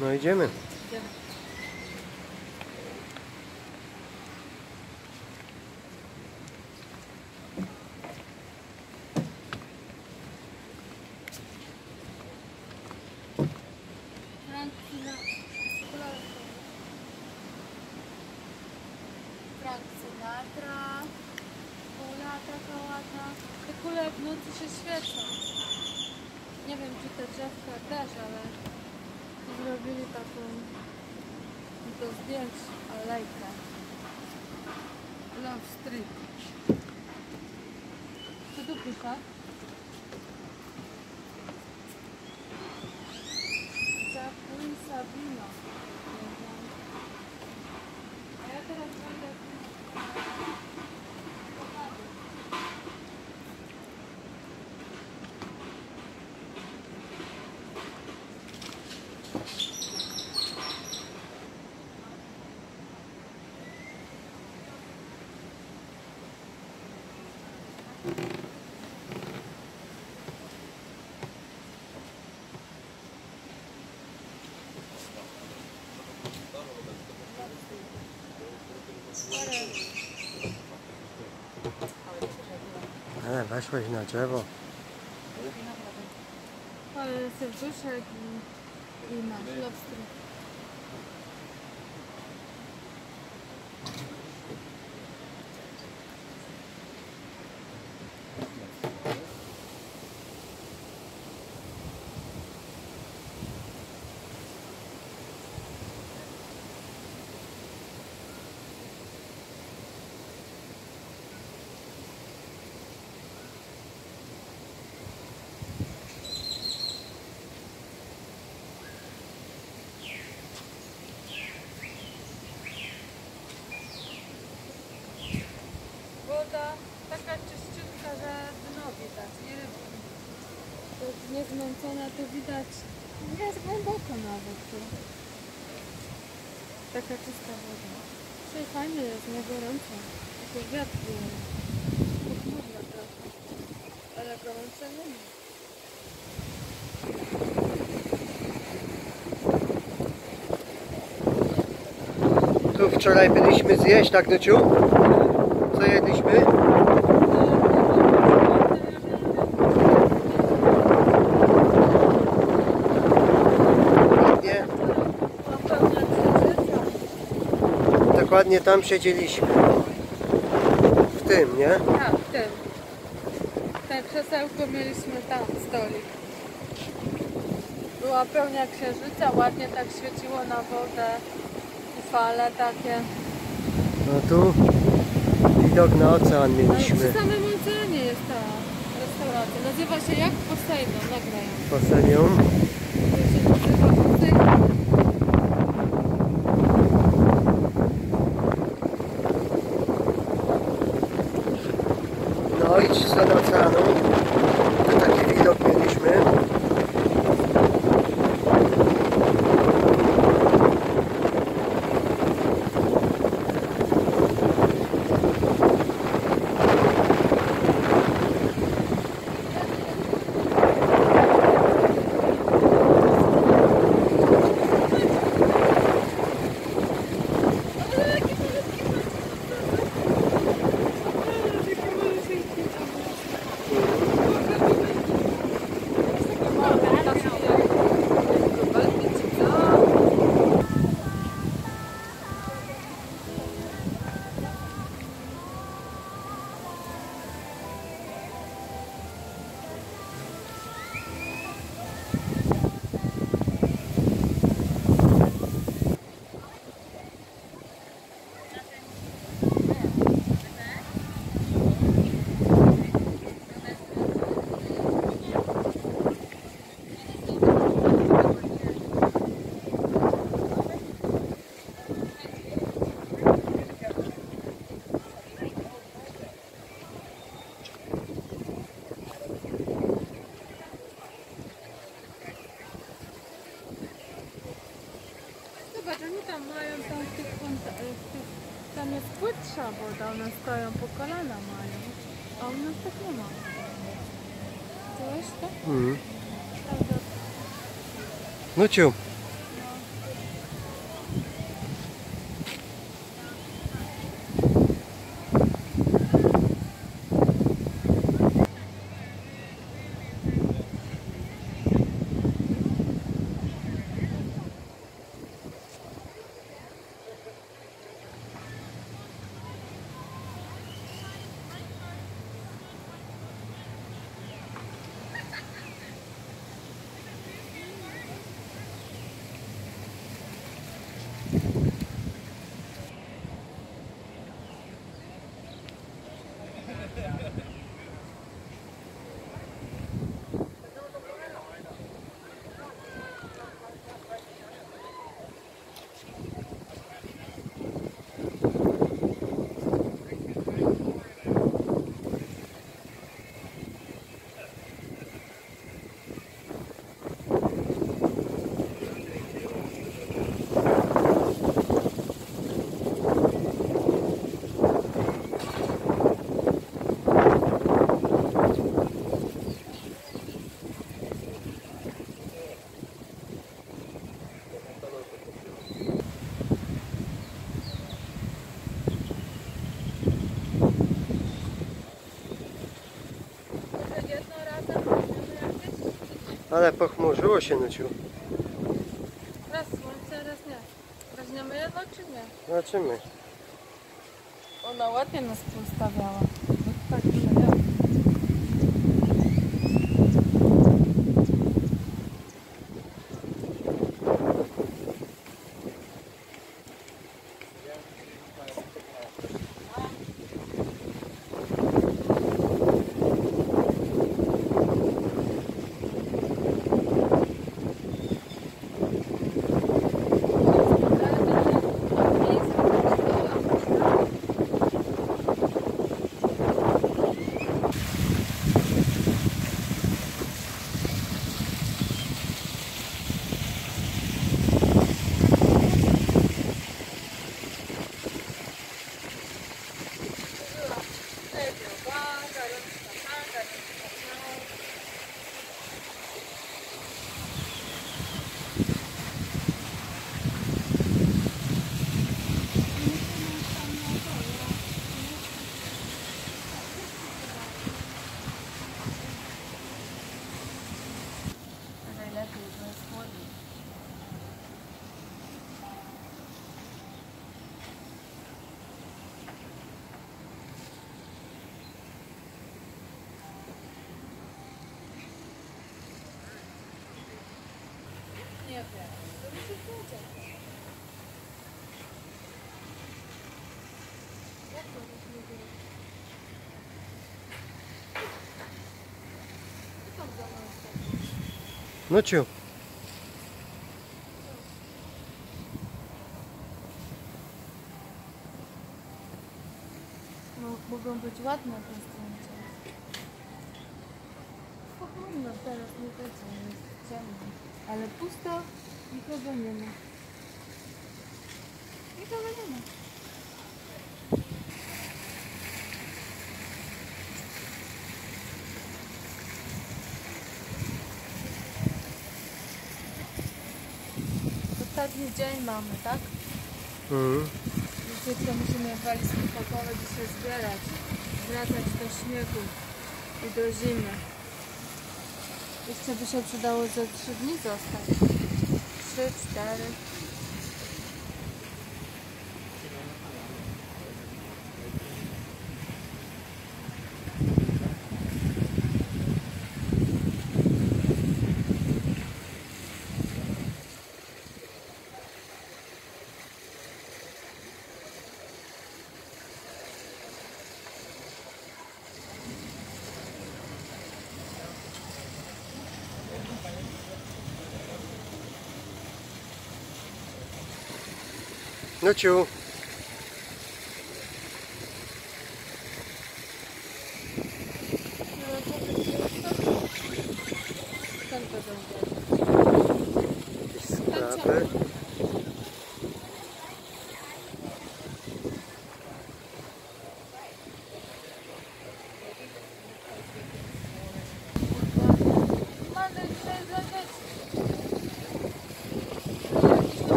No idziemy. Idziemy. Frank Sinatra. Kula taka kule w nocy się świecą. Nie wiem, czy te drzewka też, ale zrobili taką do zdjęć alejkę. Love Street. Co tu pisze? Zapuj Sabino. Ale weszłeś na drzewo. Ale serduszek i, i masz Love Street. Woda taka czyściutka, że dno widać, nie rybki. To jest niezmącona, to widać, jest głęboko nawet. Tu. Taka czysta woda. Dzisiaj fajnie jest, nie gorąco. Tylko wiatr wieje. Pochmurno trochę. Ale gorąco nie ma. Tu wczoraj byliśmy zjeść, tak Nuciu? Co jedliśmy? Dokładnie, dokładnie tam siedzieliśmy. W tym, nie? Tak, w tym. Ten krzesełko mieliśmy tam, stolik. Była pełnia księżyca, ładnie tak świeciło na wodę i fale takie. No tu widok na ocean No i przy mieliśmy. samym oceanie jest ta restauracja. Nazywa się jak Poseidon, nagrają. Posenium. Deutsch, sondern Zahnung. Jest płytsza woda, one stoją po kolana mają. A u nas tak nie ma. Widziałeś to? Mhm. Prawda? Nuciu, No. Ale pochmurzyło się, Nuciu. Raz słońce, raz nie. Weźmiemy jedno czy nie? Zobaczymy. Ona ładnie nas postawiała. No tak, nie. Najlepiej, bo jest chłodniej. Nie wiem. To mi się zgadza. Jak to byśmy byli? Co tam za mną jest? Nuciu. No, mogą być ładne te zdjęcia. Spokojno, teraz nie wiedzą, jest ciemno. Ale pusto, nikogo nie ma. Nikogo nie ma. Ostatni dzień mamy, tak? Mhm. Jutro musimy walizki pakować i się zbierać. Wracać do śniegu i do zimy. Jeszcze by się przydało ze trzy dni zostać. Trzy, cztery. Not you.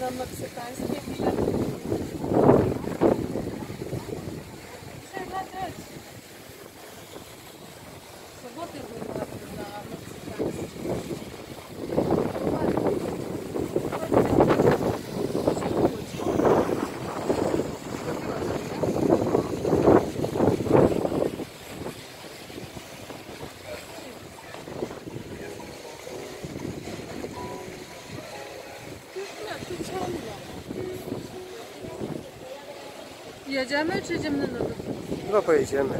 Byliśmy na meksykańskie bilety. Dzisiaj dla dzieci. W Soboty były ładne na meksykańskie. Ładnie. Ładnie. Się obudzi. Już nie, tu ciemno. Jedziemy czy idziemy na dół? No pojedziemy.